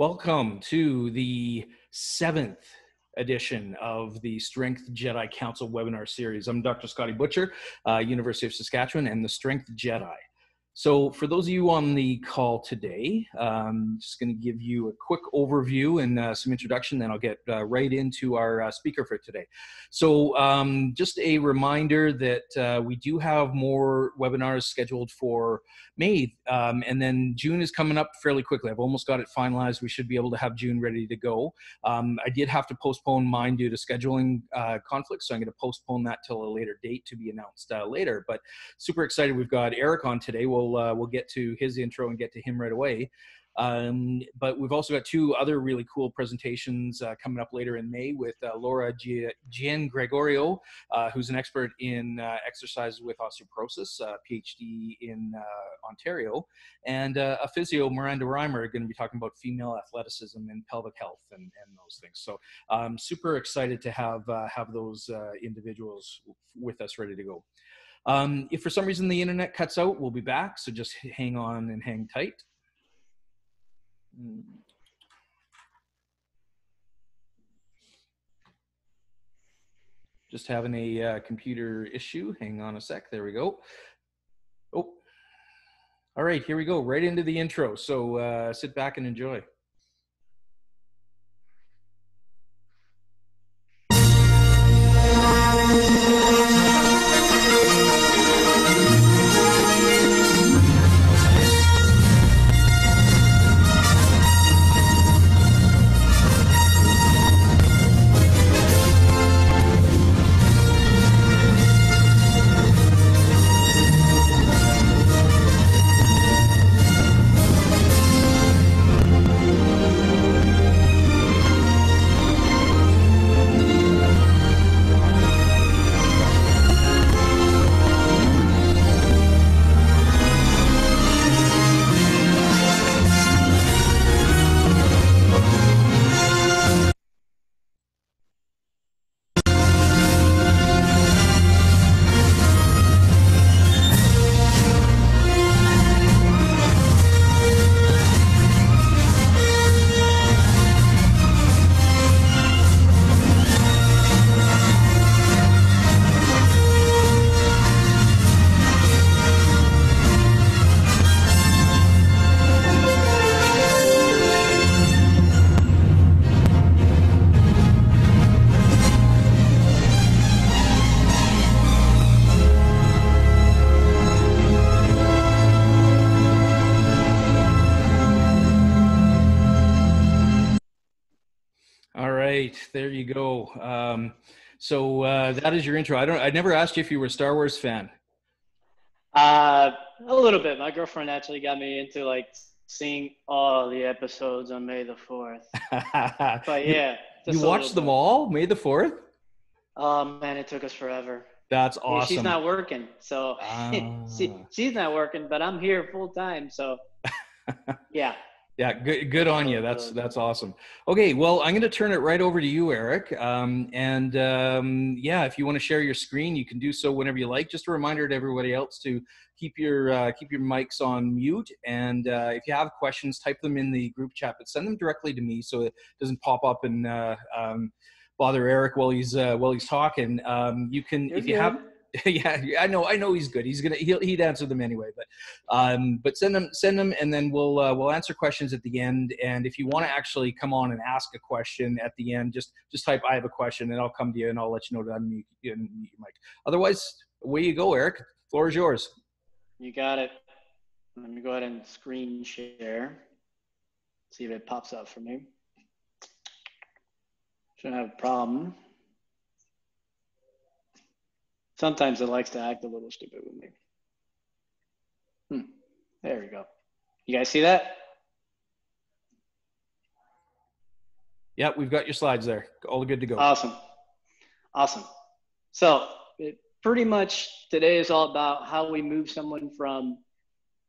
Welcome to the seventh edition of the Strength Jedi Council webinar series. I'm Dr. Scotty Butcher, uh, University of Saskatchewan, and the Strength Jedi. So, for those of you on the call today, I'm just going to give you a quick overview and uh, some introduction, then I'll get uh, right into our uh, speaker for today. So, um, just a reminder that uh, we do have more webinars scheduled for May, um, and then June is coming up fairly quickly. I've almost got it finalized. We should be able to have June ready to go. Um, I did have to postpone mine due to scheduling uh, conflicts, so I'm going to postpone that till a later date to be announced uh, later. But super excited. We've got Eric on today. We'll we'll uh, we'll get to his intro and get to him right away. Um, but we've also got two other really cool presentations uh, coming up later in May with uh, Laura Giangregorio, uh, who's an expert in uh, exercise with osteoporosis, uh, PhD in uh, Ontario, and a physio, Miranda Reimer, going to be talking about female athleticism and pelvic health and, and those things. So I'm super excited to have have those individuals with us ready to go. Um, if for some reason the internet cuts out, we'll be back. So just hang on and hang tight. Just having a uh, computer issue. Hang on a sec. There we go. Oh, all right. Here we go. Right into the intro. So uh, sit back and enjoy. So uh, that is your intro. I don't. I never asked you if you were a Star Wars fan. Uh, a little bit. My girlfriend actually got me into like seeing all the episodes on May the Fourth. but yeah, you watched them all May the Fourth. Oh man, it took us forever. That's awesome. she's not working, so she, ah. she's not working, but I'm here full time. So yeah, yeah, good, good on you. That's that's awesome. Okay, well, I'm going to turn it right over to you, Eric. Um, and um, yeah, if you want to share your screen, you can do so whenever you like. Just a reminder to everybody else to keep your uh, keep your mics on mute. And uh, if you have questions, type them in the group chat, but send them directly to me so it doesn't pop up and uh, um, bother Eric while he's uh, while he's talking. Um, you can You're if you good. have yeah, I know, I know he's good. He's gonna he'll, he'd answer them anyway. But um, but send them send them, and then we'll uh, we'll answer questions at the end. And if you want to actually come on and ask a question at the end, just just type I have a question, and I'll come to you and I'll let you know to unmute you and mute your mic. Otherwise, away you go, Eric. Floor is yours. You got it. Let me go ahead and screen share. See if it pops up for me. Shouldn't have a problem. Sometimes it likes to act a little stupid with me. Hmm. There we go. You guys see that? Yeah, we've got your slides there. All good to go. Awesome. Awesome. So, it, pretty much today is all about how we move someone from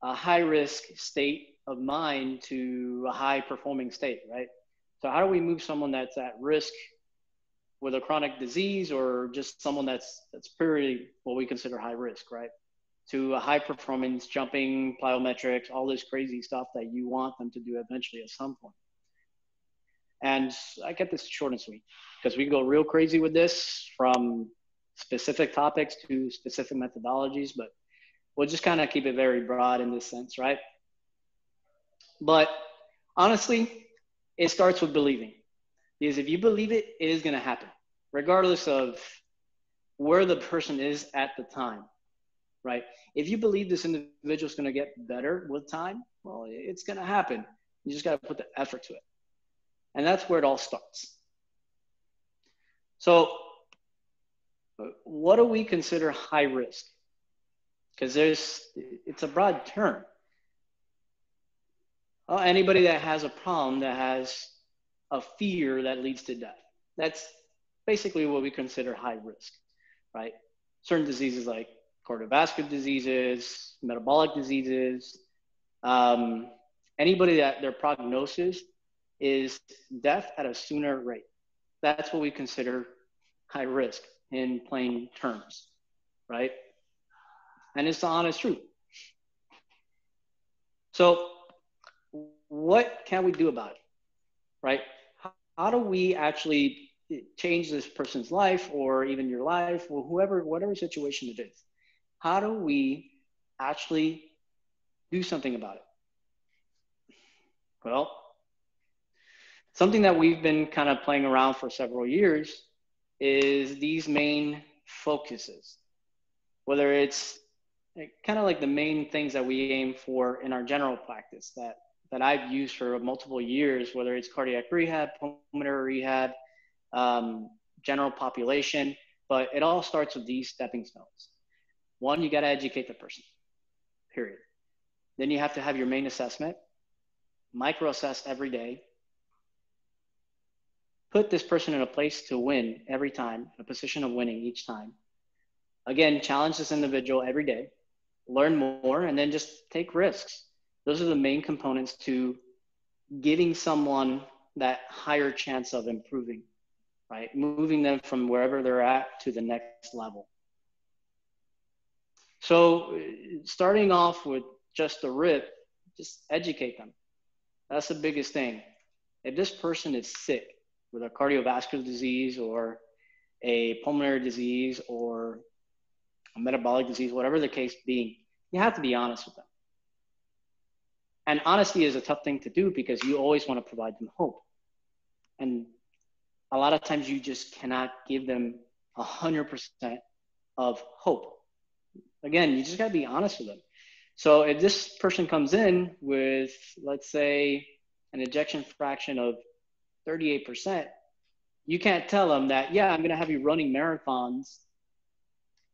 a high risk state of mind to a high performing state, right? So, how do we move someone that's at risk with a chronic disease or just someone that's that's pretty what we consider high risk, right? To a high performance jumping, plyometrics, all this crazy stuff that you want them to do eventually at some point. And I get this short and sweet because we can go real crazy with this from specific topics to specific methodologies, but we'll just kind of keep it very broad in this sense, right? But honestly, it starts with believing. Because if you believe it, it is going to happen, regardless of where the person is at the time, right? If you believe this individual is going to get better with time, well, it's going to happen. You just got to put the effort to it. And that's where it all starts. So, what do we consider high risk? Because there's, it's a broad term. Well, anybody that has a problem that has a fear that leads to death. That's basically what we consider high risk, right? Certain diseases like cardiovascular diseases, metabolic diseases, um, anybody that their prognosis is death at a sooner rate. That's what we consider high risk in plain terms, right? And it's the honest truth. So, what can we do about it, right? How do we actually change this person's life or even your life or whoever, whatever situation it is? How do we actually do something about it? Well, something that we've been kind of playing around for several years is these main focuses, whether it's kind of like the main things that we aim for in our general practice that that I've used for multiple years, whether it's cardiac rehab, pulmonary rehab, um, general population, but it all starts with these stepping stones. One, you got to educate the person, period. Then you have to have your main assessment, micro assess every day, put this person in a place to win every time, a position of winning each time. Again, challenge this individual every day, learn more, and then just take risks those are the main components to giving someone that higher chance of improving, right? Moving them from wherever they're at to the next level. So, starting off with just a rip, just educate them. That's the biggest thing. If this person is sick with a cardiovascular disease or a pulmonary disease or a metabolic disease, whatever the case being, you have to be honest with them and honesty is a tough thing to do because you always want to provide them hope. And a lot of times you just cannot give them a hundred percent of hope. Again you just got to be honest with them. So if this person comes in with let's say an ejection fraction of 38% you can't tell them that yeah i'm going to have you running marathons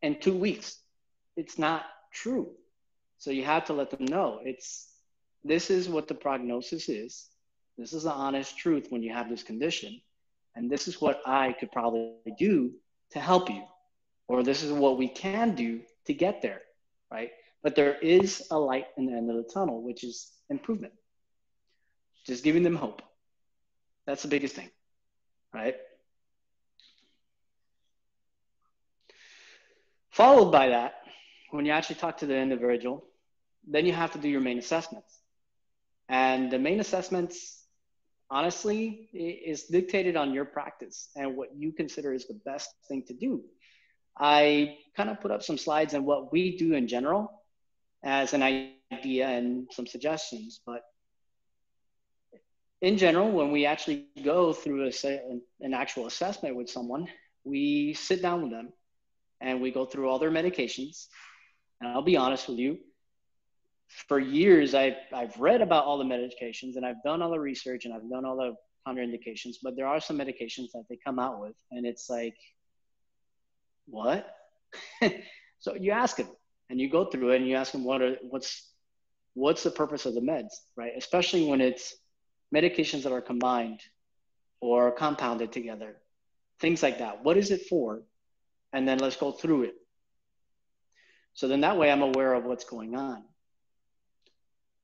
in two weeks. It's not true. So you have to let them know. It's this is what the prognosis is. This is the honest truth when you have this condition. And this is what I could probably do to help you. Or this is what we can do to get there, right? But there is a light in the end of the tunnel, which is improvement. Just giving them hope. That's the biggest thing, right? Followed by that, when you actually talk to the individual, then you have to do your main assessments. And the main assessments, honestly, is dictated on your practice and what you consider is the best thing to do. I kind of put up some slides on what we do in general as an idea and some suggestions, but in general, when we actually go through a, an actual assessment with someone, we sit down with them and we go through all their medications. And I'll be honest with you, for years I've, I've read about all the medications and I've done all the research and I've done all the contraindications, but there are some medications that they come out with and it's like, what? so you ask them and you go through it and you ask them what are, what's, what's the purpose of the meds, right? Especially when it's medications that are combined or compounded together, things like that. What is it for? And then let's go through it. So then that way I'm aware of what's going on.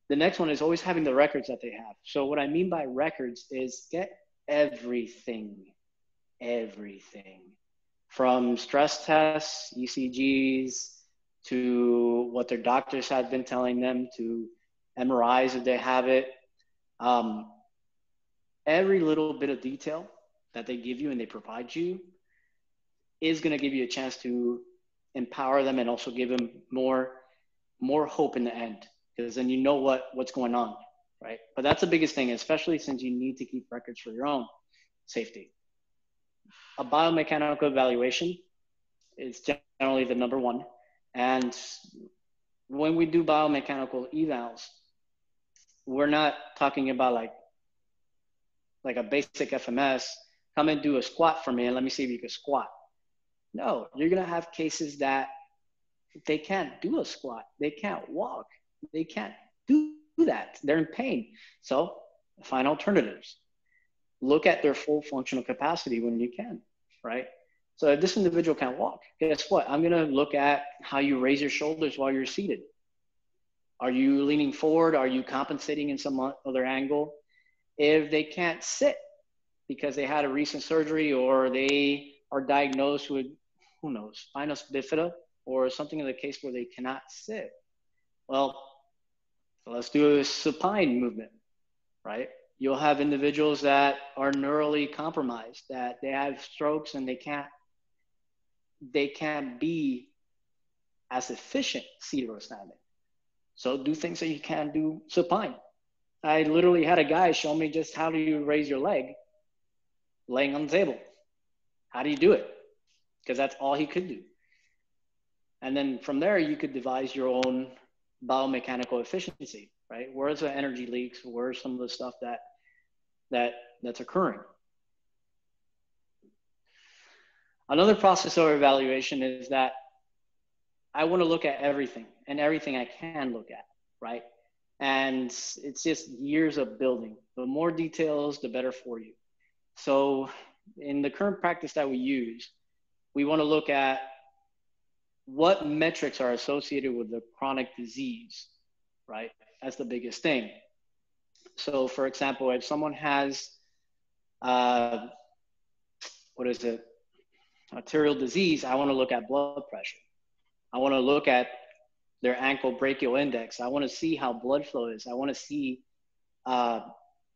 The next one is always having the records that they have. So what I mean by records is get everything, everything from stress tests, ECGs, to what their doctors had been telling them, to MRIs if they have it. Um, every little bit of detail that they give you and they provide you is going to give you a chance to empower them and also give them more more hope in the end because then you know what what's going on right? But that's the biggest thing especially since you need to keep records for your own safety. A biomechanical evaluation is generally the number one. And when we do biomechanical evals we're not talking about like like a basic fms come and do a squat for me and let me see if you can squat. No you're to have cases that they can't do a squat. They can't walk they can't do that. They're in pain. So find alternatives. Look at their full functional capacity when you can right? So if this individual can't walk. Guess what? I'm going to look at how you raise your shoulders while you're seated. Are you leaning forward? Are you compensating in some other angle? If they can't sit because they had a recent surgery or they are diagnosed with who knows spina bifida or something in the case where they cannot sit. Well, let's do a supine movement, right? You'll have individuals that are neurally compromised, that they have strokes and they can't they can't be as efficient seated or standing. So do things that you can't do supine. I literally had a guy show me just how do you raise your leg laying on the table. How do you do it? Because that's all he could do. And then from there, you could devise your own biomechanical efficiency, right? Where's the energy leaks? Where's some of the stuff that that that's occurring? Another process of evaluation is that I want to look at everything and everything I can look at, right? And it's just years of building. The more details, the better for you. So in the current practice that we use, we want to look at what metrics are associated with the chronic disease, right? That's the biggest thing. So, for example, if someone has, uh, what is it, arterial disease, I want to look at blood pressure. I want to look at their ankle brachial index. I want to see how blood flow is. I want to see uh,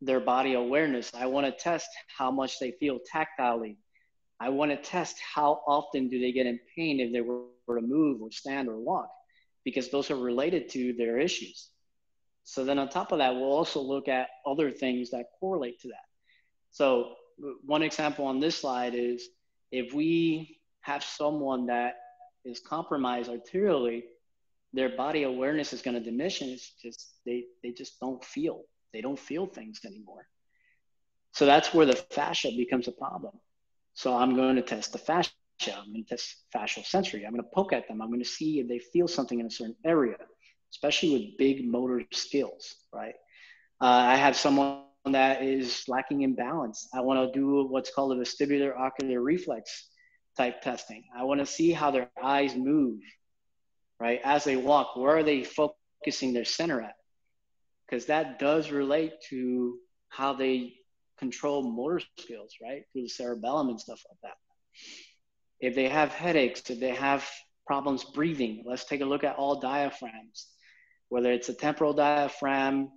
their body awareness. I want to test how much they feel tactilely. I want to test how often do they get in pain if they were to move or stand or walk, because those are related to their issues. So then on top of that, we'll also look at other things that correlate to that. So one example on this slide is if we have someone that is compromised arterially, their body awareness is going to diminish and it's just they, they just don't feel they don't feel things anymore so that's where the fascia becomes a problem so I'm going to test the fascia. I'm going to test fascial sensory. I'm going to poke at them. I'm going to see if they feel something in a certain area, especially with big motor skills, right? Uh, I have someone that is lacking in balance. I want to do what's called a vestibular ocular reflex type testing. I want to see how their eyes move, right? As they walk, where are they focusing their center at? Because that does relate to how they control motor skills, right? Through the cerebellum and stuff like that. If they have headaches, if they have problems breathing, let's take a look at all diaphragms, whether it's a temporal diaphragm,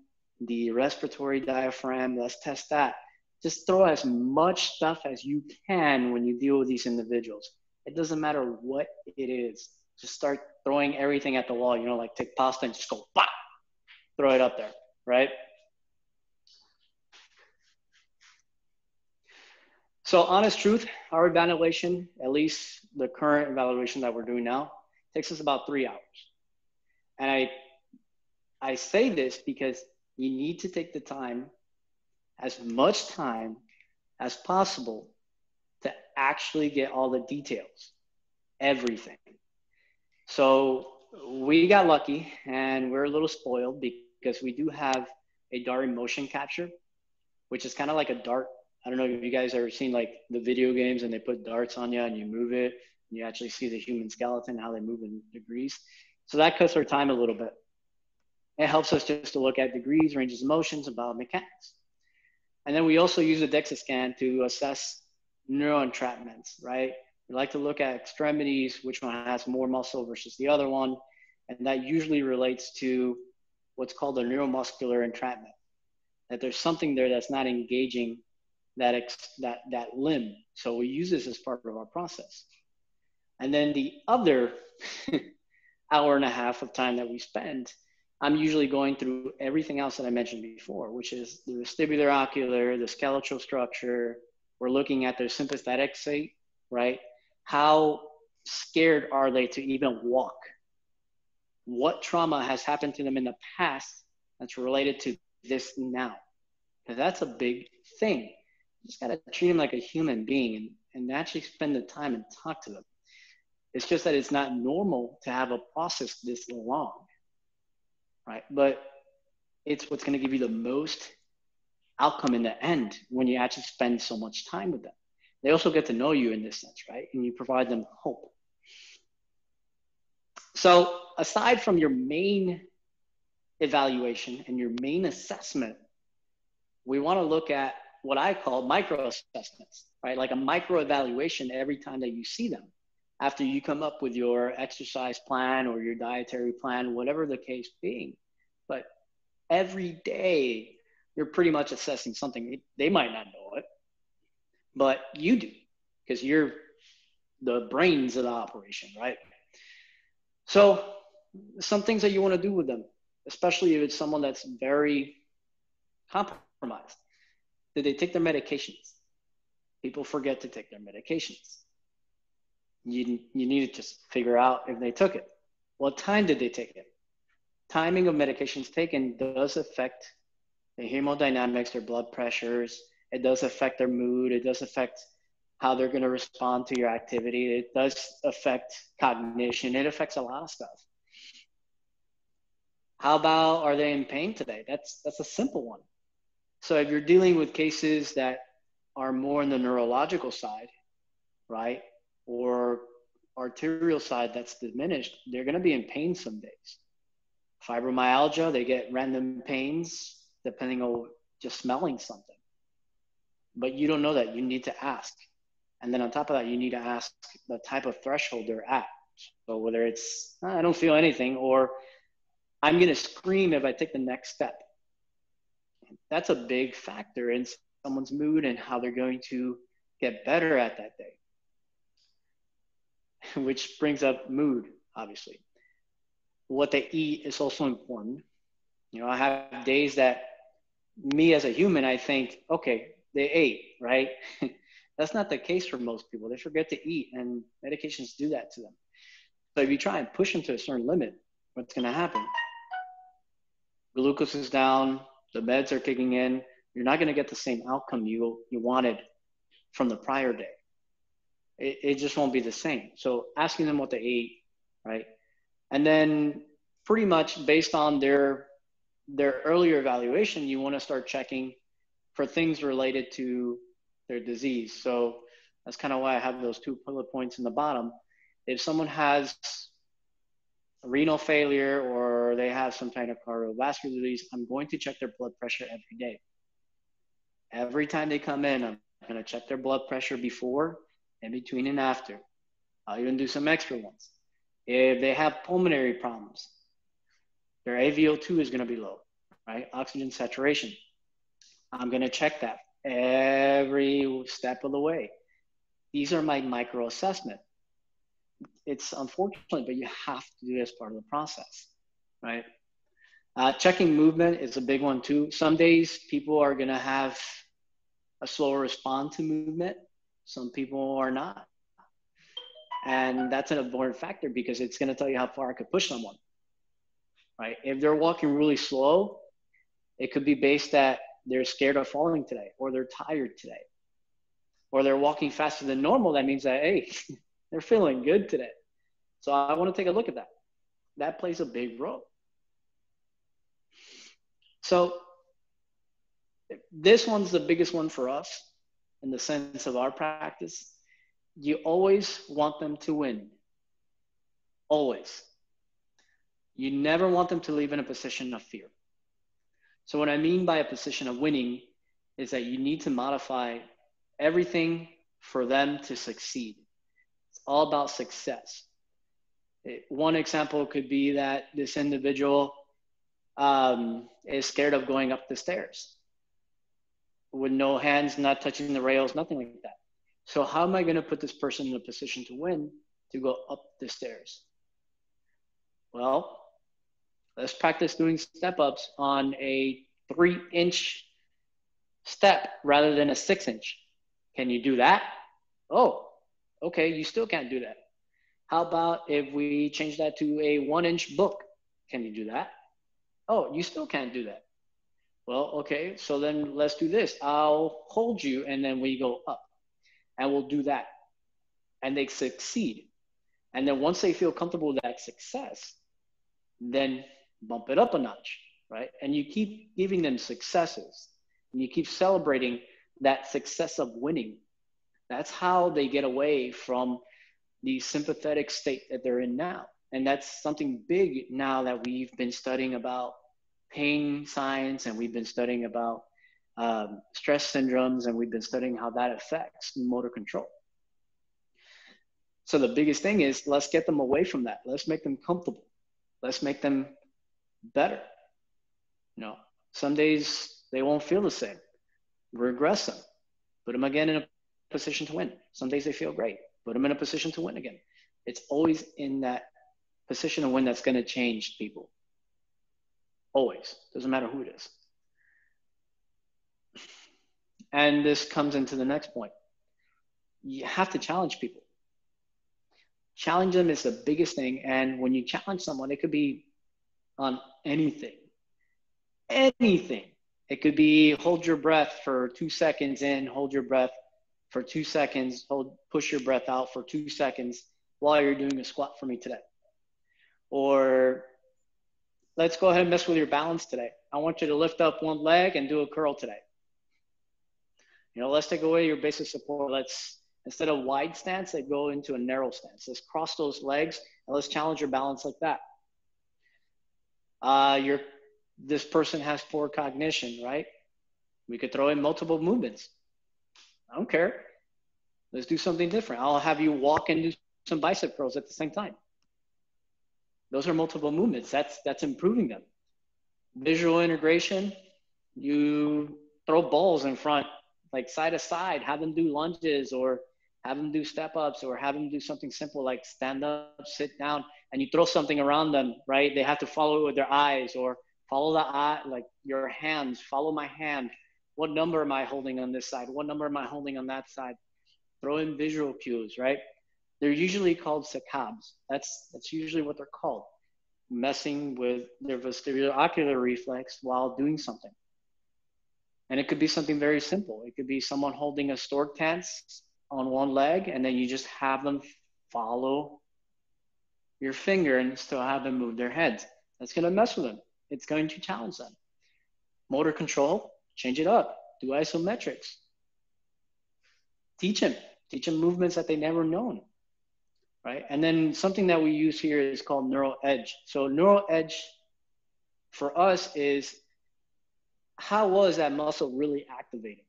the respiratory diaphragm, let's test that. Just throw as much stuff as you can when you deal with these individuals. It doesn't matter what it is. Just start throwing everything at the wall, you know, like take pasta and just go, bah! throw it up there, right? So honest truth, our evaluation, at least the current evaluation that we're doing now, takes us about three hours. And I, I say this because you need to take the time, as much time as possible, to actually get all the details, everything. So we got lucky and we're a little spoiled because we do have a DARI motion capture, which is kind of like a dart I don't know if you guys ever seen like the video games and they put darts on you and you move it and you actually see the human skeleton, how they move in degrees. So that cuts our time a little bit. It helps us just to look at degrees, ranges of motions, and biomechanics. And then we also use the DEXA scan to assess neuroentrapments, right? We like to look at extremities, which one has more muscle versus the other one. And that usually relates to what's called a neuromuscular entrapment that there's something there that's not engaging that ex- that that limb. So we use this as part of our process. And then the other hour and a half of time that we spend, I'm usually going through everything else that I mentioned before, which is the vestibular ocular, the skeletal structure. We're looking at their sympathetic state, right? How scared are they to even walk? What trauma has happened to them in the past that's related to this now? Because that's a big thing. You just got to treat them like a human being and, and actually spend the time and talk to them. It's just that it's not normal to have a process this long, right? But it's what's going to give you the most outcome in the end when you actually spend so much time with them. They also get to know you in this sense, right? And you provide them hope. So, aside from your main evaluation and your main assessment, we want to look at what I call micro assessments, right? Like a micro evaluation every time that you see them after you come up with your exercise plan or your dietary plan, whatever the case being. But every day, you're pretty much assessing something. They might not know it, but you do because you're the brains of the operation, right? So, some things that you want to do with them, especially if it's someone that's very compromised. Did they take their medications? People forget to take their medications you, you need to just figure out if they took it. What time did they take it? Timing of medications taken does affect the hemodynamics, their blood pressures. It does affect their mood. It does affect how they're going to respond to your activity. It does affect cognition. It affects a lot of stuff. How about are they in pain today? That's that's a simple one. So if you're dealing with cases that are more on the neurological side, right? or arterial side that's diminished, they're going to be in pain some days. Fibromyalgia, they get random pains depending on just smelling something. But you don't know that. You need to ask. And then on top of that, you need to ask the type of threshold they're at. So whether it's, ah, I don't feel anything, or I'm going to scream if I take the next step. That's a big factor in someone's mood and how they're going to get better at that day. which brings up mood, obviously. What they eat is also important. You know, I have days that me as a human, I think, okay, they ate, right? That's not the case for most people. They forget to eat, and medications do that to them. So if you try and push them to a certain limit, what's going to happen? Glucose is down, the meds are kicking in. You're not going to get the same outcome you you wanted from the prior day it, it just won't be the same. So asking them what they ate, right? And then pretty much based on their their earlier evaluation, you want to start checking for things related to their disease. So that's kind of why I have those two bullet points in the bottom. If someone has renal failure or they have some kind of cardiovascular disease, I'm going to check their blood pressure every day. Every time they come in, I'm going to check their blood pressure before in between and after. I'll even do some extra ones. If they have pulmonary problems, their AVO2 is going to be low, right? Oxygen saturation. I'm going to check that every step of the way. These are my micro assessment. It's unfortunate, but you have to do it as part of the process, right? Uh, checking movement is a big one too. Some days people are going to have a slower response to movement some people are not. And that's an important factor because it's going to tell you how far I could push someone. Right? If they're walking really slow, it could be based that they're scared of falling today or they're tired today. Or they're walking faster than normal. That means that, hey, they're feeling good today. So I want to take a look at that. That plays a big role. So this one's the biggest one for us in the sense of our practice, you always want them to win. Always. You never want them to leave in a position of fear. So, what I mean by a position of winning is that you need to modify everything for them to succeed. All about success. It, one example could be that this individual um, is scared of going up the stairs with no hands, not touching the rails, nothing like that. So how am I going to put this person in a position to win to go up the stairs? Well, let's practice doing step ups on a three inch step rather than a six inch. Can you do that? Oh, okay, you still can't do that. How about if we change that to a one inch book? Can you do that? Oh, you still can't do that. Well, okay, so then let's do this. I'll hold you and then we go up and we'll do that. And they succeed. And then once they feel comfortable with that success, then bump it up a notch, right? And you keep giving them successes and you keep celebrating that success of winning. That's how they get away from the sympathetic state that they're in now. And that's something big now that we've been studying about pain science and we've been studying about um, stress syndromes and we've been studying how that affects motor control. So the biggest thing is let's get them away from that. Let's make them comfortable. Let's make them better. You know, some days they won't feel the same. Regress them. Put them again in a position to win. Some days they feel great. Put them in a position to win again. It's always in that position to win that's going to change people. Always. Doesn't matter who it is. And this comes into the next point. You have to challenge people. Challenge them is the biggest thing. And when you challenge someone, it could be on anything. Anything. It could be hold your breath for two seconds in, hold your breath for two seconds, hold, push your breath out for two seconds while you're doing a squat for me today. Or let's go ahead and mess with your balance today. I want you to lift up one leg and do a curl today. You know, let's take away your basic support. Let's, instead of wide stance, let's go into a narrow stance. Let's cross those legs and let's challenge your balance like that. Uh, your, this person has poor cognition, right? We could throw in multiple movements. I don't care. Let's do something different. I'll have you walk and do some bicep curls at the same time. Those are multiple movements. That's that's improving them. Visual integration. You throw balls in front, like side to side. Have them do lunges or have them do step ups or have them do something simple like stand up, sit down, and you throw something around them. Right? They have to follow it with their eyes or follow the eye, like your hands. Follow my hand. What number am I holding on this side? What number am I holding on that side? Throw in visual cues, right? They're usually called saccades. That's, that's usually what they're called, messing with their vestibular-ocular reflex while doing something. And it could be something very simple. It could be someone holding a stork stance on one leg, and then you just have them follow your finger and still have them move their heads. That's going to mess with them. It's going to challenge them. Motor control, change it up. Do isometrics. Teach them. Teach them movements that they never known right? And then something that we use here is called neural edge. So neural edge for us is how is that muscle really activating?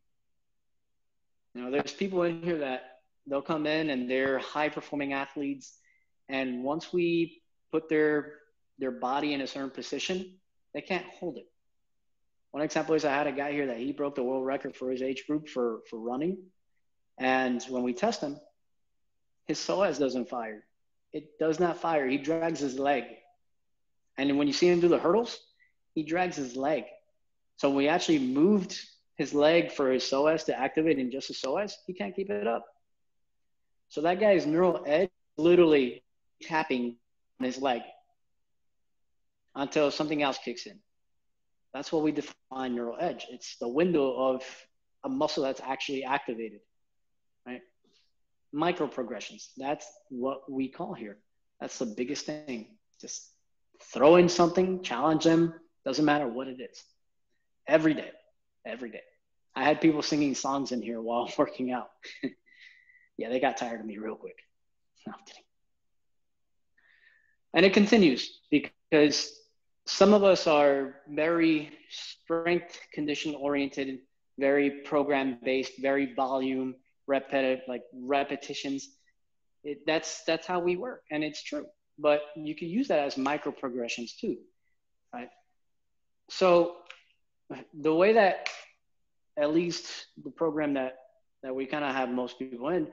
You know, there's people in here that they'll come in and they're high performing athletes. And once we put their their body in a certain position, they can't hold it. One example is I had a guy here that he broke the world record for his age group for, for running. And when we test him, his psoas doesn't fire. It does not fire. He drags his leg. And when you see him do the hurdles, he drags his leg. So we actually moved his leg for his psoas to activate in just his psoas, he can't keep it up. So that guy's neural edge literally tapping on his leg until something else kicks in. That's what we define neural edge. It's the window of a muscle that's actually activated Right? micro progressions. That's what we call here. That's the biggest thing. Just throw in something, challenge them, doesn't matter what it is. Every day, every day. I had people singing songs in here while working out. yeah, they got tired of me real quick. No, I'm kidding. And it continues because some of us are very strength condition oriented, very program based, very volume, repetitive like repetitions. It, that's that's how we work and it's true but you can use that as micro progressions too right? So the way that at least the program that that we kind of have most people in,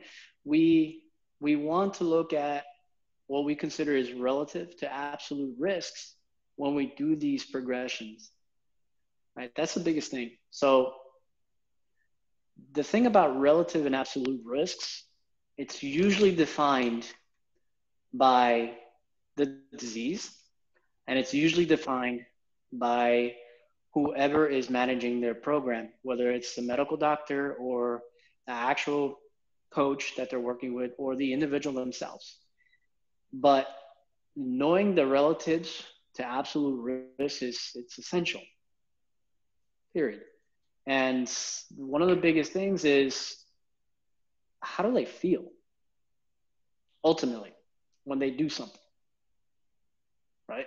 we we want to look at what we consider is relative to absolute risks when we do these progressions. Right? That's the biggest thing. So the thing about relative and absolute risks, it's usually defined by the disease and it's usually defined by whoever is managing their program, whether it's the medical doctor or the actual coach that they're working with or the individual themselves. But knowing the relatives to absolute risk is it's essential. Period. And one of the biggest things is how do they feel ultimately when they do something? Right?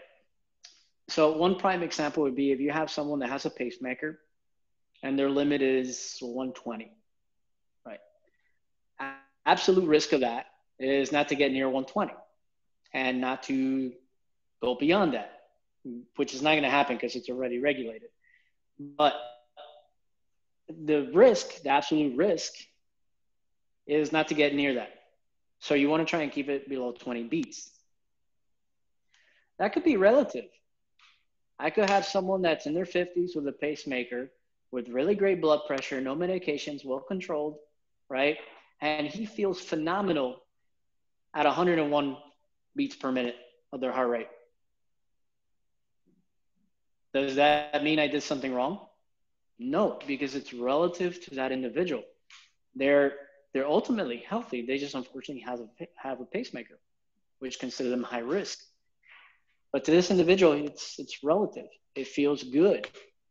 So one prime example would be if you have someone that has a pacemaker and their limit is 120, right? Absolute risk of that is not to get near 120 and not to go beyond that, which is not going to happen because it's already regulated. But the risk, the absolute risk, is not to get near that. So you want to try and keep it below 20 beats. That could be relative. I could have someone that's in their 50s with a pacemaker with really great blood pressure, no medications, well controlled, right? And he feels phenomenal at 101 beats per minute of their heart rate. Does that mean I did something wrong? No, because it's relative to that individual. They're they're ultimately healthy. They just unfortunately have a have a pacemaker, which consider them high risk. But to this individual, it's it's relative. It feels good,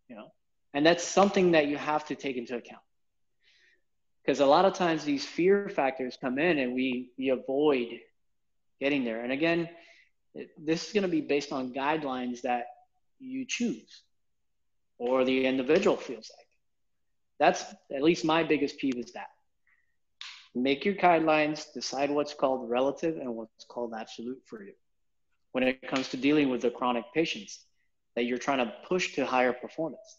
you know, and that's something that you have to take into account. Because a lot of times these fear factors come in and we we avoid getting there. And again, this is going to be based on guidelines that you choose or the individual feels like. That's at least my biggest peeve is that. Make your guidelines, decide what's called relative and what's called absolute for you when it comes to dealing with the chronic patients that you're trying to push to higher performance.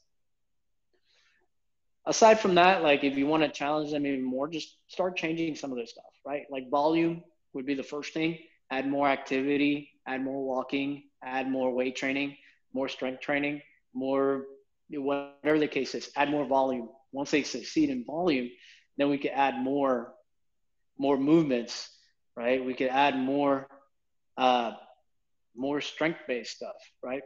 Aside from that, like if you want to challenge them even more, just start changing some of this stuff, right? Like volume would be the first thing. Add more activity, add more walking, add more weight training, more strength training, more whatever the case is, add more volume. Once they succeed in volume, then we could add more more movements, right? We could add more uh, more strength-based stuff, right?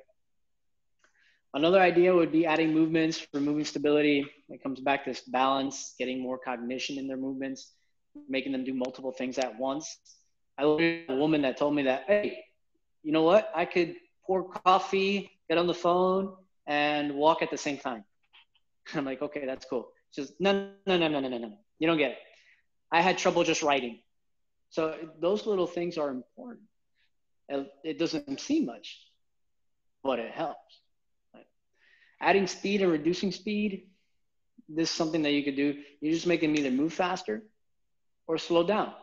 Another idea would be adding movements for movement stability. It comes back to this balance, getting more cognition in their movements, making them do multiple things at once. I learned a woman that told me that, hey, you know what? I could pour coffee, get on the phone, and walk at the same time. I'm like, okay, that's cool. She's no, no, no, no, no, no, no. You don't get it. I had trouble just writing. So those little things are important. It doesn't seem much, but it helps. Adding speed and reducing speed, this is something that you could do. You just make them either move faster or slow down.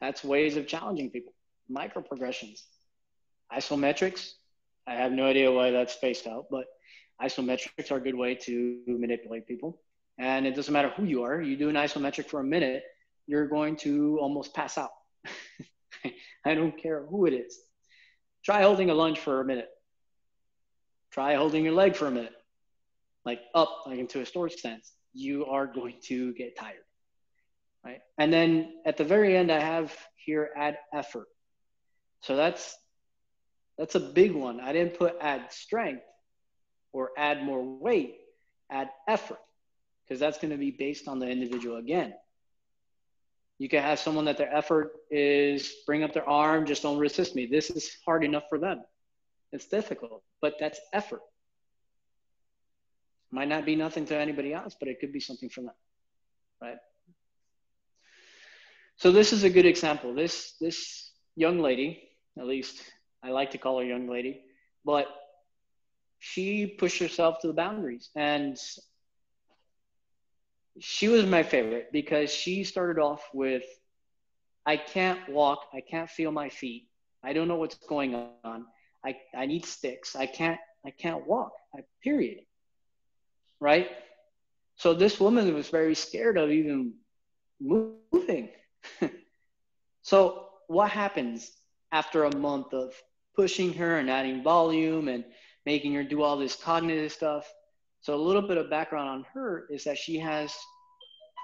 That's ways of challenging people. Micro progressions. Isometrics, I have no idea why that's spaced out, but isometrics are a good way to manipulate people. And it doesn't matter who you are, you do an isometric for a minute, you're going to almost pass out. I don't care who it is. Try holding a lunge for a minute. Try holding your leg for a minute, like up, like into a stork stance. You are going to get tired, right? And then at the very end, I have here add effort. So that's that's a big one. I didn't put add strength or add more weight, add effort, because that's going to be based on the individual again. You can have someone that their effort is bring up their arm, just don't resist me. This is hard enough for them. It's difficult, but that's effort. Might not be nothing to anybody else, but it could be something for them, right? So this is a good example. This this young lady, at least I like to call her young lady, but she pushed herself to the boundaries and she was my favorite because she started off with I can't walk, I can't feel my feet. I don't know what's going on. I, I need sticks. I can't I can't walk. I, period. Right? So this woman was very scared of even moving. so what happens after a month of pushing her and adding volume and making her do all this cognitive stuff? So a little bit of background on her is that she has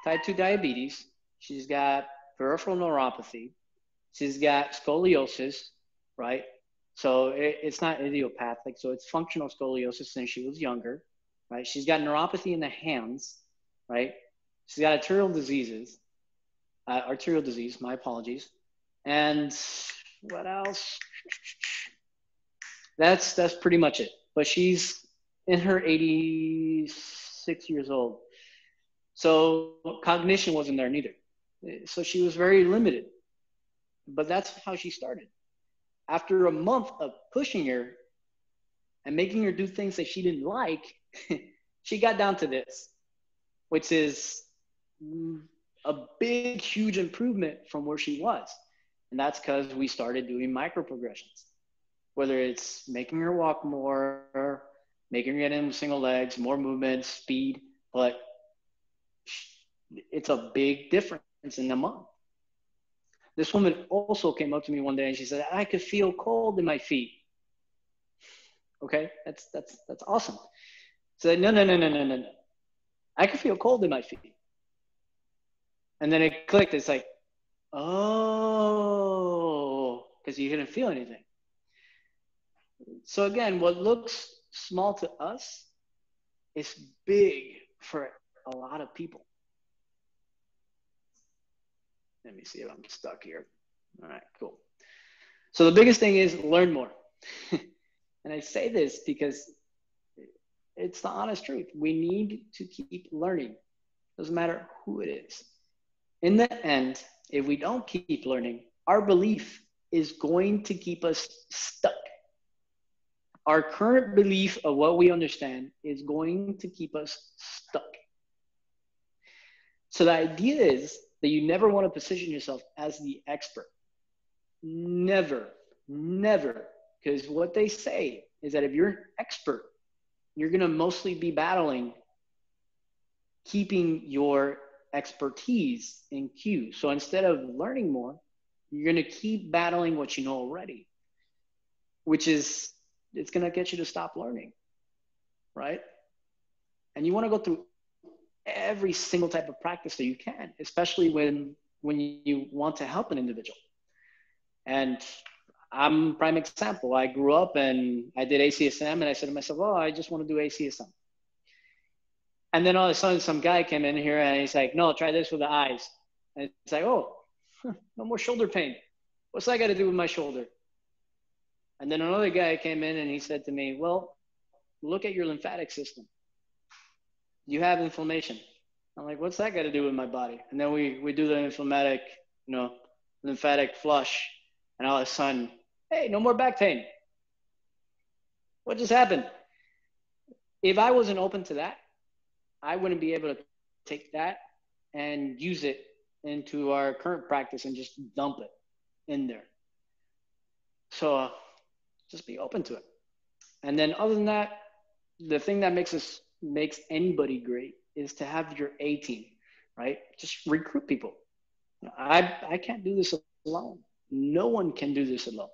type 2 diabetes. She's got peripheral neuropathy. She's got scoliosis, right? So it, it's not idiopathic. So it's functional scoliosis since she was younger, right? She's got neuropathy in the hands, right? She's got arterial diseases, uh, arterial disease, my apologies. And what else? That's, that's pretty much it. But she's in her 86 years old. So cognition wasn't there neither. So she was very limited. But that's how she started. After a month of pushing her and making her do things that she didn't like, she got down to this, which is a big, huge improvement from where she was. And that's because we started doing micro progressions, whether it's making her walk more, making her get in single legs, more movement, speed, but it's a big difference in a month. This woman also came up to me one day and she said, I could feel cold in my feet. Okay, that's that's that's awesome. So no, no, no, no, no, no, no. I could feel cold in my feet. And then it clicked. It's like, oh, because you didn't feel anything. So again, what looks small to us is big for a lot of people. Let me see if I'm stuck here. All right, cool. So the biggest thing is learn more. and I say this because it's the honest truth. We need to keep learning. Doesn't matter who it is. In the end, if we don't keep learning, our belief is going to keep us stuck. Our current belief of what we understand is going to keep us stuck. So the idea is that you never want to position yourself as the expert. Never, never. Because what they say is that if you're an expert, you're going to mostly be battling keeping your expertise in queue. So instead of learning more, you're going to keep battling what you know already, which is it's going to get you to stop learning, right? And you want to go through every single type of practice that you can, especially when when you want to help an individual. And I'm prime example. I grew up and I did ACSM, and I said to myself, "Oh, I just want to do ACSM." And then all of a sudden, some guy came in here and he's like, "No, try this with the eyes." And it's like, "Oh, no more shoulder pain. What's that got to do with my shoulder?" And then another guy came in and he said to me, "Well, look at your lymphatic system you have inflammation. I'm like, what's that got to do with my body? And then we, we do the lymphatic, you know, lymphatic flush, and all of a sudden, hey, no more back pain. What just happened? If I wasn't open to that, I wouldn't be able to take that and use it into our current practice and just dump it in there. So uh, just be open to it. And then other than that, the thing that makes us makes anybody great is to have your A team, right? Just recruit people. I, I can't do this alone. No one can do this alone.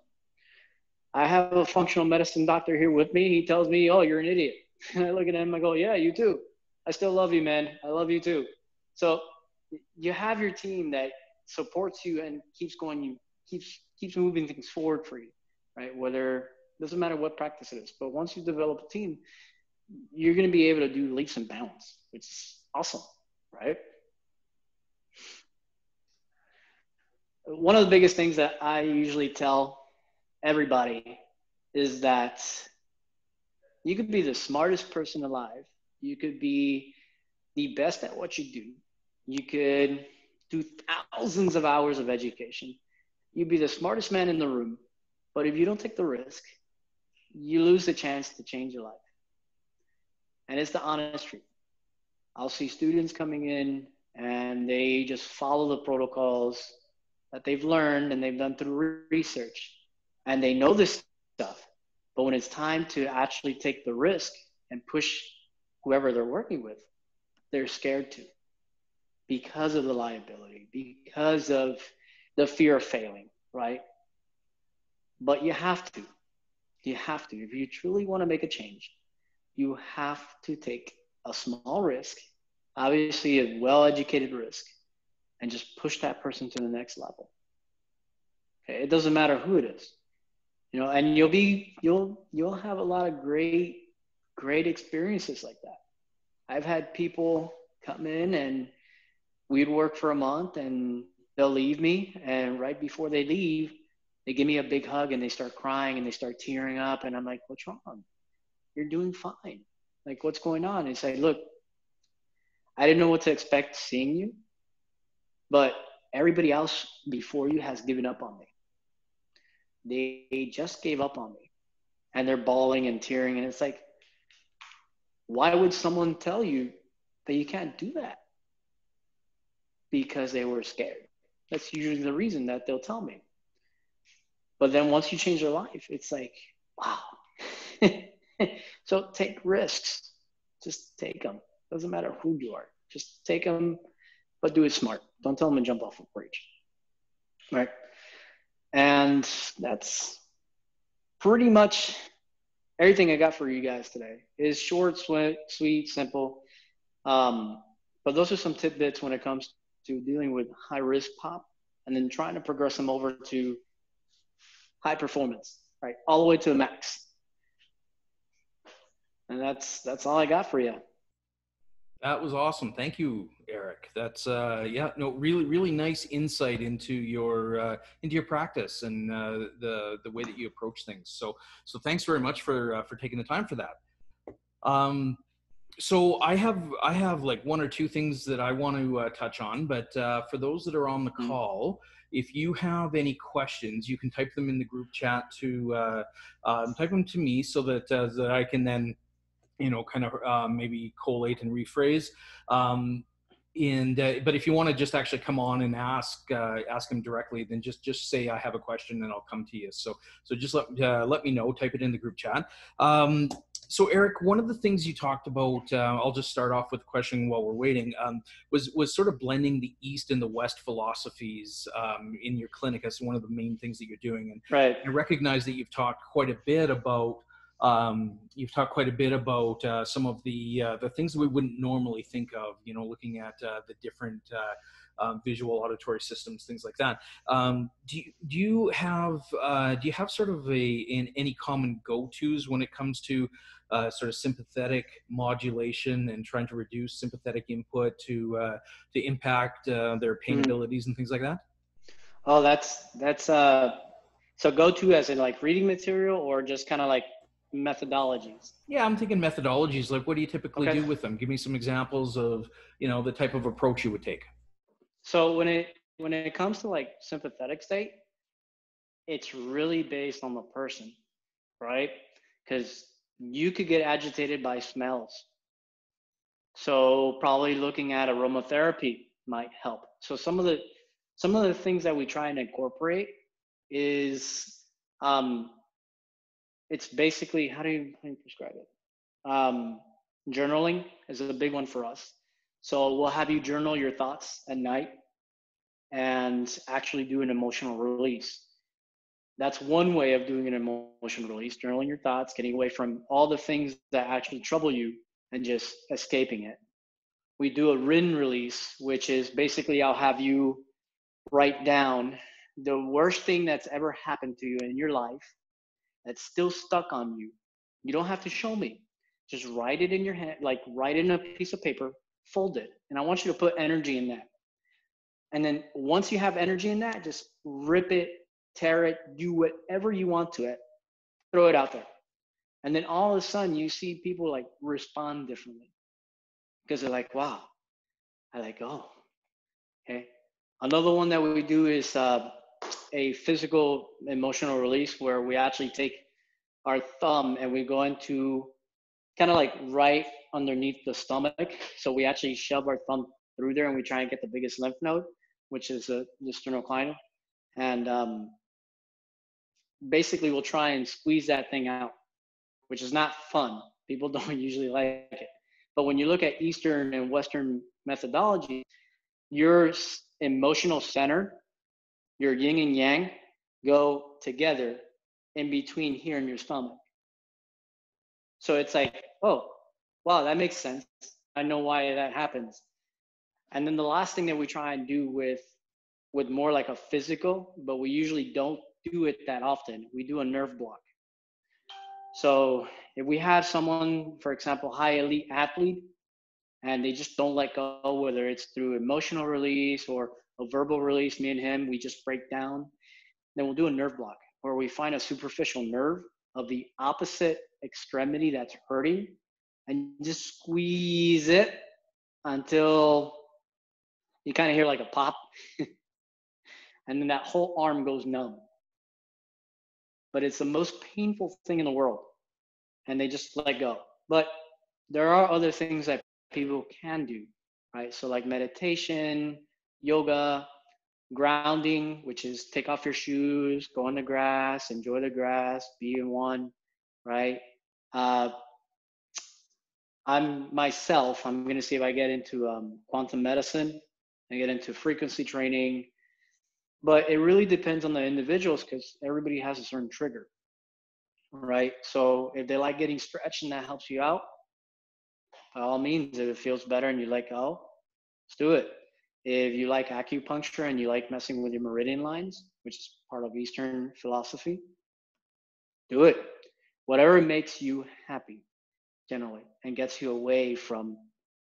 I have a functional medicine doctor here with me. He tells me, Oh, you're an idiot. And I look at him, I go, Yeah, you too. I still love you, man. I love you too. So you have your team that supports you and keeps going, you keeps keeps moving things forward for you, right? Whether doesn't matter what practice it is, but once you develop a team, you're going to be able to do leaps and bounds, which is awesome, right? One of the biggest things that I usually tell everybody is that you could be the smartest person alive. You could be the best at what you do. You could do thousands of hours of education. You'd be the smartest man in the room. But if you don't take the risk, you lose the chance to change your life. And it's the honest truth. I'll see students coming in and they just follow the protocols that they've learned and they've done through research and they know this stuff. But when it's time to actually take the risk and push whoever they're working with, they're scared to because of the liability, because of the fear of failing, right? But you have to. You have to. If you truly want to make a change, you have to take a small risk, obviously a well educated risk, and just push that person to the next level. Okay? It doesn't matter who it is. You know, and you'll be you'll you'll have a lot of great great experiences like that. I've had people come in and we'd work for a month and they'll leave me. And right before they leave they give me a big hug and they start crying and they start tearing up. And i'm like what's wrong? You're doing fine. Like what's going on? And say look i didn't know what to expect seeing you but everybody else before you has given up on me. They just gave up on me. And they're bawling and tearing. And it's like why would someone tell you that you can't do that because they were scared that's usually the reason that they'll tell me but then once you change their life, it's like, wow. so take risks. Just take them. Doesn't matter who you are. Just take them, but do it smart. Don't tell them to jump off a bridge. Right. And that's pretty much everything I got for you guys today. Is short, sweet, sweet, simple. Um, but those are some tidbits when it comes to dealing with high risk pop and then trying to progress them over to high performance, right? All the way to the max. And that's that's all I got for you. That was awesome. Thank you, Eric. That's uh, yeah, no, really, really nice insight into your uh, into your practice and uh, the the way that you approach things. So so thanks very much for uh, for taking the time for that. Um, so I have I have like one or two things that I want to uh, touch on, but uh, for those that are on the mm-hmm. call, if you have any questions, you can type them in the group chat to uh, um, type them to me so that, uh, that I can then, you know, kind of uh, maybe collate and rephrase. Um, and uh, but if you want to just actually come on and ask uh, ask him directly then just just say i have a question and i'll come to you so so just let uh, let me know type it in the group chat um, so Eric, one of the things you talked about, uh, I'll just start off with a question while we're waiting, um, was was sort of blending the East and the West philosophies um, in your clinic as one of the main things that you're doing. And right. I recognize that you've talked quite a bit about um, you've talked quite a bit about uh, some of the uh, the things we wouldn't normally think of. You know, looking at uh, the different uh, um, visual auditory systems, things like that. Um, do you, do you have uh, do you have sort of a in any common go tos when it comes to uh, sort of sympathetic modulation and trying to reduce sympathetic input to uh, to impact uh, their pain mm. abilities and things like that? Oh, that's that's uh so go to as in like reading material or just kind of like methodologies? Yeah, I'm thinking methodologies. Like, what do you typically okay. do with them? Give me some examples of you know the type of approach you would take. So when it when it comes to like sympathetic state, it's really based on the person, right? Because you could get agitated by smells. So probably looking at aromatherapy might help. So some of the some of the things that we try and incorporate is um, it's basically how do you how do you prescribe it? Um, journaling is a big one for us. So we'll have you journal your thoughts at night and actually do an emotional release. That's one way of doing an emotional release, journaling your thoughts, getting away from all the things that actually trouble you and just escaping it. We do a RIN release, which is basically I'll have you write down the worst thing that's ever happened to you in your life that's still stuck on you. You don't have to show me. Just write it in your hand, like write it in a piece of paper, fold it. And I want you to put energy in that. And then once you have energy in that, just rip it, tear it, do whatever you want to it, throw it out there. And then all of a sudden you see people like respond differently because they're like, wow. I like, oh, okay. Another one that we do is uh, a physical emotional release where we actually take our thumb and we go into kind of like right underneath the stomach. So we actually shove our thumb through there and we try and get the biggest lymph node, which is the, the sternocleidomastoid. And um, basically we'll try and squeeze that thing out, which is not fun. People don't usually like it. But when you look at Eastern and Western methodology, your emotional center, your yin and yang, go together in between here in your stomach. So it's like, oh, wow, that makes sense. I know why that happens. And then the last thing that we try and do with with more like a physical, but we usually don't do it that often. We do a nerve block. So if we have someone, for example, high elite athlete, and they just don't let go, whether it's through emotional release or a verbal release, me and him, we just break down, then we'll do a nerve block where we find a superficial nerve of the opposite extremity that's hurting and just squeeze it until you kind of hear like a pop. and then that whole arm goes numb. But it's the most painful thing in the world. And they just let go. But there are other things that people can do, right? So, like meditation, yoga, grounding, which is take off your shoes, go on the grass, enjoy the grass, be in one, right? Uh, I'm myself, I'm going to see if I get into um, quantum medicine and get into frequency training. But it really depends on the individuals because everybody has a certain trigger, right? So if they like getting stretched and that helps you out, by all means, if it feels better and you like, oh, let's do it. If you like acupuncture and you like messing with your meridian lines, which is part of Eastern philosophy, do it. Whatever makes you happy, generally, and gets you away from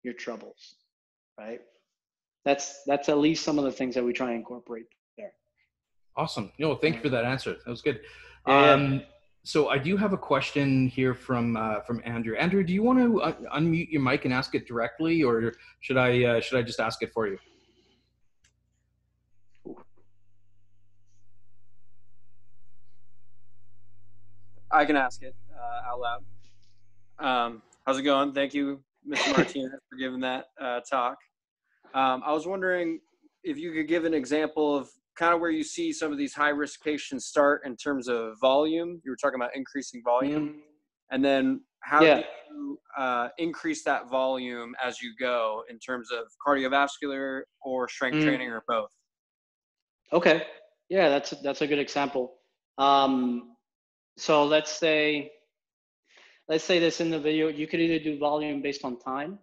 your troubles, right? That's that's at least some of the things that we try and incorporate there. Awesome. No, thank you for that answer. That was good. Yeah. Um, so I do have a question here from uh, from Andrew. Andrew, do you want to un- unmute your mic and ask it directly, or should I uh, should I just ask it for you? I can ask it uh, out loud. Um, how's it going? Thank you, Mr. Martinez, for giving that uh, talk. Um, I was wondering if you could give an example of kind of where you see some of these high risk patients start in terms of volume. You were talking about increasing volume, mm-hmm. and then how yeah. do you uh, increase that volume as you go in terms of cardiovascular or strength mm. training or both? Okay, yeah, that's that's a good example. Um, so let's say, let's say this in the video, you could either do volume based on time,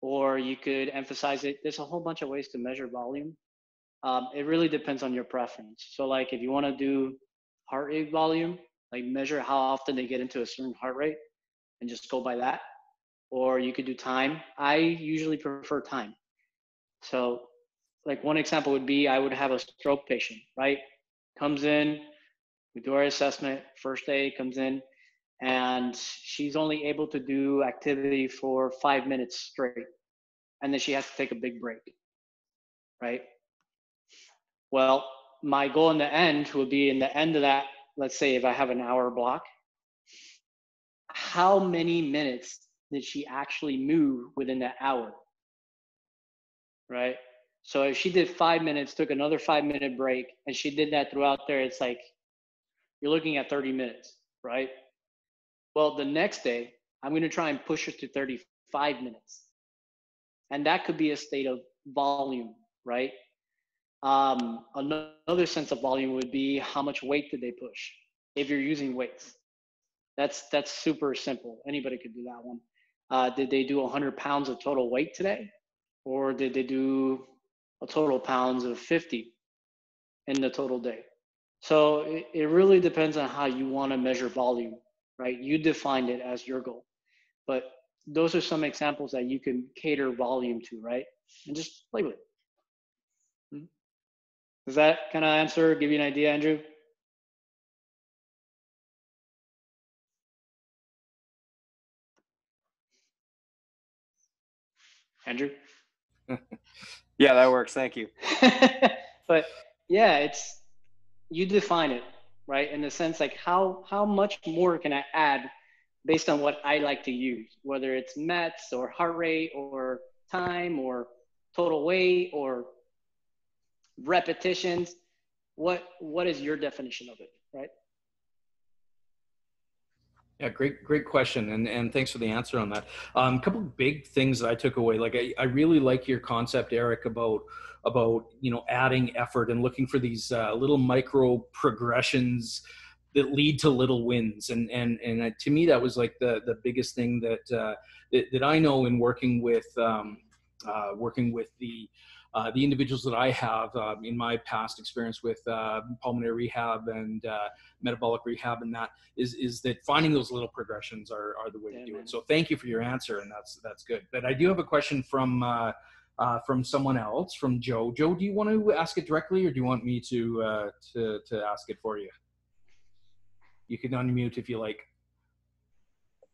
or you could emphasize it. There's a whole bunch of ways to measure volume. Um, it really depends on your preference. So like if you want to do heart rate volume, like measure how often they get into a certain heart rate and just go by that. Or you could do time. I usually prefer time. So like one example would be I would have a stroke patient, right? Comes in, we do our assessment. First day comes in, and she's only able to do activity for five minutes straight, and then she has to take a big break. Right. Well, my goal in the end will be in the end of that. Let's say if I have an hour block, how many minutes did she actually move within that hour? Right. So if she did five minutes, took another five minute break, and she did that throughout there, it's like you're looking at 30 minutes, right? Well, the next day, I'm going to try and push it to 35 minutes. And that could be a state of volume, right? Um, another sense of volume would be how much weight did they push if you're using weights. That's that's super simple. Anybody could do that one. Uh, did they do 100 pounds of total weight today, or did they do a total pounds of 50 in the total day? So it, it really depends on how you want to measure volume, right? You defined it as your goal. But those are some examples that you can cater volume to, right? And just play with it. Hmm? Does that kind of answer, give you an idea, Andrew? Andrew? yeah, that works. Thank you. but yeah, it's you define it right? In the sense like how how much more can i add based on what i like to use whether it's mets or heart rate or time or total weight or repetitions what what is your definition of it right Yeah, great, great question, and and thanks for the answer on that. A um, couple big things that I took away. Like I, I really like your concept, Eric, about about you know adding effort and looking for these uh, little micro progressions that lead to little wins. And and and to me, that was like the the biggest thing that uh, that, that I know in working with um, uh, working with the uh, the individuals that I have um, in my past experience with uh, pulmonary rehab and uh, metabolic rehab, and that is is that finding those little progressions are, are the way yeah, to do man. it. So thank you for your answer, and that's that's good. But I do have a question from uh, uh, from someone else, from Joe. Joe, do you want to ask it directly, or do you want me to uh, to to ask it for you? You can unmute if you like.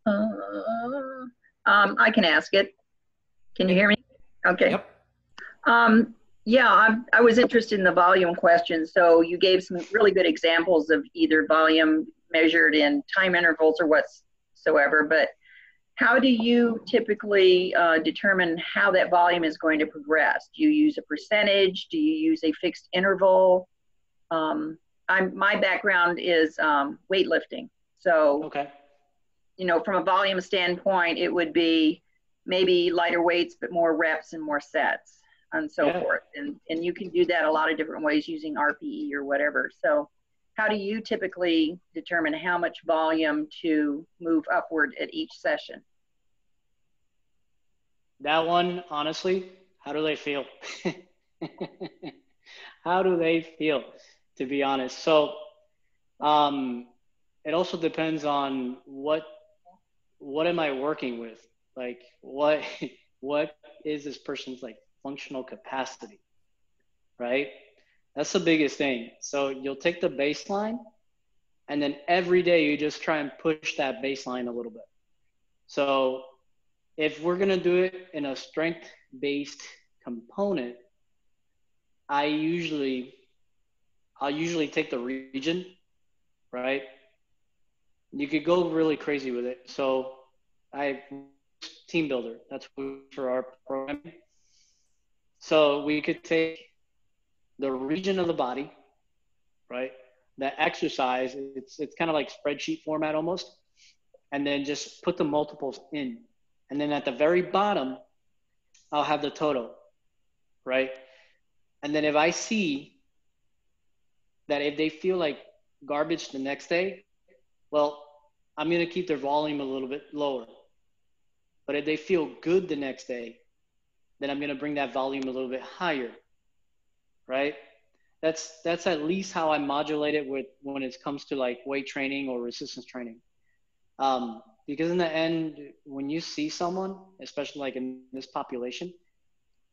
um, I can ask it. Can you hear me? Okay. Yep. Um, yeah, I, I was interested in the volume question. So you gave some really good examples of either volume measured in time intervals or whatsoever, but how do you typically uh, determine how that volume is going to progress? Do you use a percentage? Do you use a fixed interval? Um, I'm, my background is um, weightlifting. So, okay. you know, from a volume standpoint, it would be maybe lighter weights, but more reps and more sets and so yeah. forth. And, and you can do that a lot of different ways using RPE or whatever. So how do you typically determine how much volume to move upward at each session? That one, honestly, how do they feel? how do they feel, to be honest? So um, it also depends on what what am I working with? Like what what is this person's like functional capacity, right? That's the biggest thing. So you'll take the baseline and then every day you just try and push that baseline a little bit. So if we're going to do it in a strength based component, I usually I'll usually take the region, right? You could go really crazy with it. So I team builder. That's for our program. So we could take the region of the body, right? That exercise, it's it's kind of like spreadsheet format almost, and then just put the multiples in. And then at the very bottom, I'll have the total, right? And then if I see that if they feel like garbage the next day, well, I'm going to keep their volume a little bit lower. But if they feel good the next day, then I'm going to bring that volume a little bit higher, right? That's that's at least how I modulate it with when it comes to like weight training or resistance training. Um, because in the end, when you see someone, especially like in this population,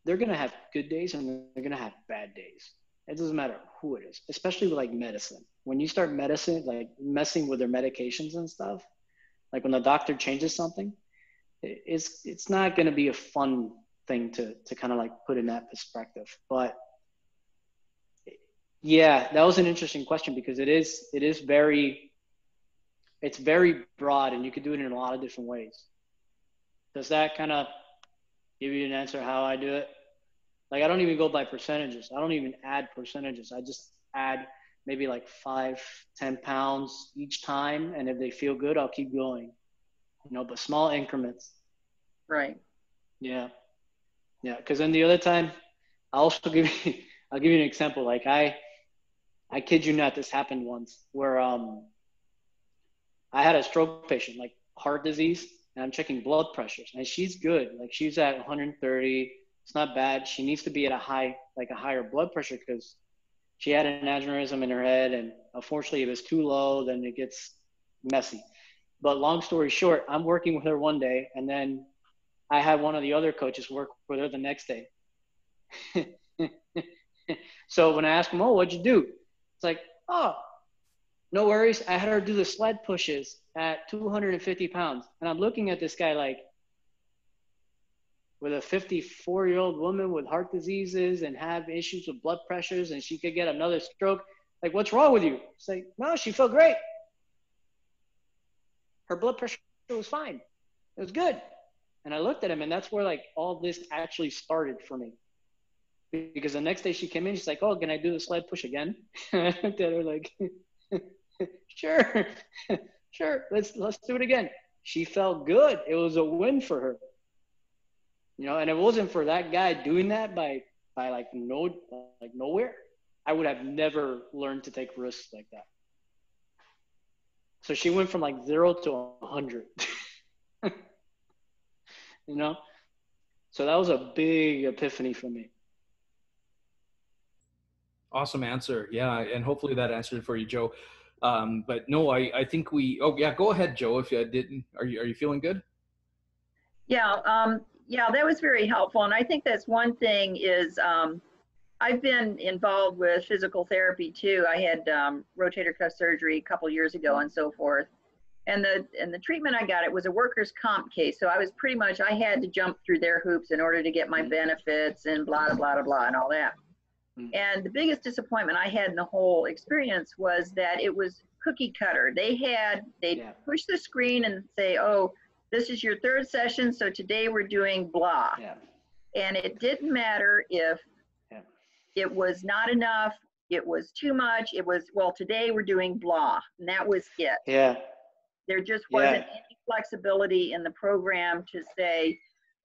they're gonna have good days and they're gonna have bad days. It doesn't matter who it is, especially with like medicine. When you start medicine, like messing with their medications and stuff, like when the doctor changes something, it's it's not gonna be a fun thing to to kind of like put in that perspective. But yeah, that was an interesting question because it is it is very it's very broad and you could do it in a lot of different ways. Does that kind of give you an answer how I do it? Like I don't even go by percentages. I don't even add percentages. I just add maybe like five, ten pounds each time. And if they feel good, I'll keep going. You know, but small increments. Right. Yeah. Yeah, because then the other time, I'll also give you, I'll give you an example. Like I, I kid you not, this happened once where um, I had a stroke patient, like heart disease, and I'm checking blood pressures, and she's good. Like she's at 130. It's not bad. She needs to be at a high, like a higher blood pressure because she had an aneurysm in her head, and unfortunately, if it's too low, then it gets messy. But long story short, I'm working with her one day, and then I had one of the other coaches work with her the next day. so when I asked him, "Oh, what'd you do?" It's like, "Oh, no worries. I had her do the sled pushes at 250 pounds." And I'm looking at this guy like, with a 54 year old woman with heart diseases and have issues with blood pressures, and she could get another stroke. Like, what's wrong with you? It's like, no, she felt great. Her blood pressure was fine. It was good. And I looked at him, and that's where like all this actually started for me. Because the next day she came in, she's like, "Oh, can I do the sled push again?" I looked at her like, "Sure." Sure, let's let's do it again. She felt good. It was a win for her. You know, and it wasn't for that guy doing that by by like no like nowhere. I would have never learned to take risks like that. So she went from like zero to a hundred. You know? So that was a big epiphany for me. Awesome answer. Yeah, and hopefully that answered for you, Joe. Um, but no, I, I think we. Oh yeah, go ahead, Joe. If you didn't, are you are you feeling good? Yeah, um, yeah, that was very helpful, and I think that's one thing is um, I've been involved with physical therapy too. I had um, rotator cuff surgery a couple years ago and so forth. And the and the treatment I got it was a workers' comp case. So I was pretty much I had to jump through their hoops in order to get my benefits and blah blah blah blah and all that. Mm. And the biggest disappointment I had in the whole experience was that it was cookie cutter. They had they yeah. push the screen and say, "Oh, this is your third session, so today we're doing blah." Yeah. And it didn't matter if it was not enough, it was too much, it was, well, today we're doing blah, and that was it. Yeah. There just wasn't yeah. any flexibility in the program to say,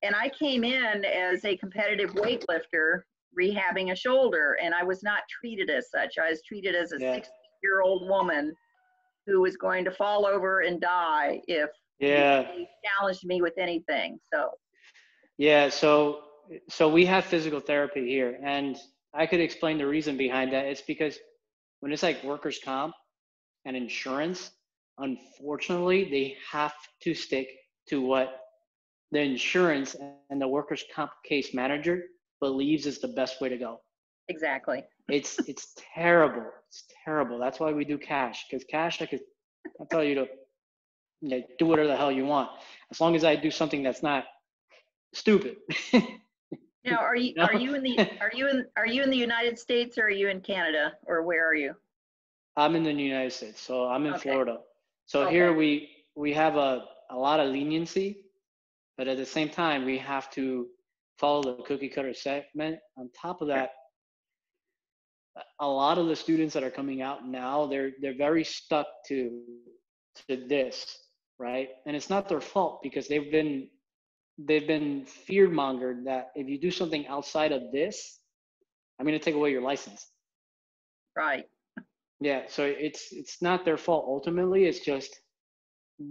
and I came in as a competitive weightlifter rehabbing a shoulder, and I was not treated as such. I was treated as a yeah. 60 year old woman who was going to fall over and die if yeah. they challenged me with anything. So, yeah, so so we have physical therapy here, and I could explain the reason behind that. It's because when it's like workers' comp and insurance, unfortunately, they have to stick to what the insurance and the workers' comp case manager believes is the best way to go. Exactly. It's it's terrible. It's terrible. That's why we do cash because cash I could I tell you to you know, do whatever the hell you want as long as I do something that's not stupid. Now, are you are you in the are you in are you in the United States or are you in Canada or where are you? I'm in the United States, so I'm in okay. Florida. So okay. here we we have a a lot of leniency, but at the same time we have to follow the cookie cutter segment. On top of that, a lot of the students that are coming out now they're they're very stuck to to this, right? And it's not their fault because they've been they've been fear mongered that if you do something outside of this, I'm going to take away your license. Right. Yeah. So it's it's not their fault ultimately. It's just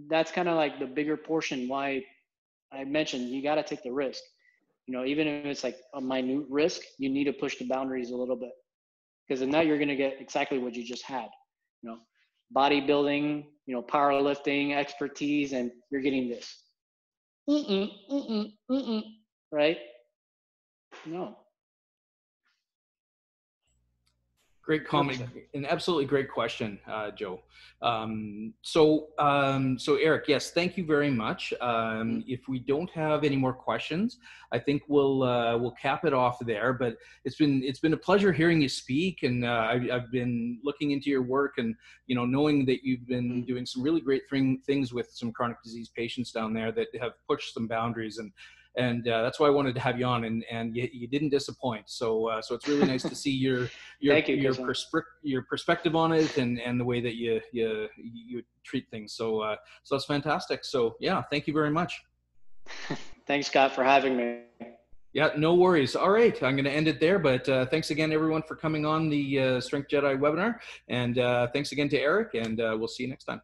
that's kind of like the bigger portion why I mentioned you got to take the risk. You know, even if it's like a minute risk, you need to push the boundaries a little bit because in that you're going to get exactly what you just had. You know, bodybuilding, you know, powerlifting expertise, and you're getting this mm-mm, mm-mm, mm-mm, right? No. Great comment, an absolutely great question, uh, Joe. Um, so, um, so Eric, yes, thank you very much. Um, mm-hmm. if we don't have any more questions, I think we'll uh, we'll cap it off there. But it's been it's been a pleasure hearing you speak, and uh, I've, I've been looking into your work, and you know, knowing that you've been mm-hmm. doing some really great thing, things with some chronic disease patients down there that have pushed some boundaries and and uh, that's why I wanted to have you on, and and you, you didn't disappoint. So uh, so it's really nice to see your your you, your, your perspective on it, and and the way that you you you treat things. So uh, so that's fantastic. So yeah, thank you very much. Thanks, Scott, for having me. Yeah, no worries. All right, I'm going to end it there. But uh, thanks again, everyone, for coming on the uh, Strength Jedi webinar, and uh, thanks again to Eric. And uh, we'll see you next time.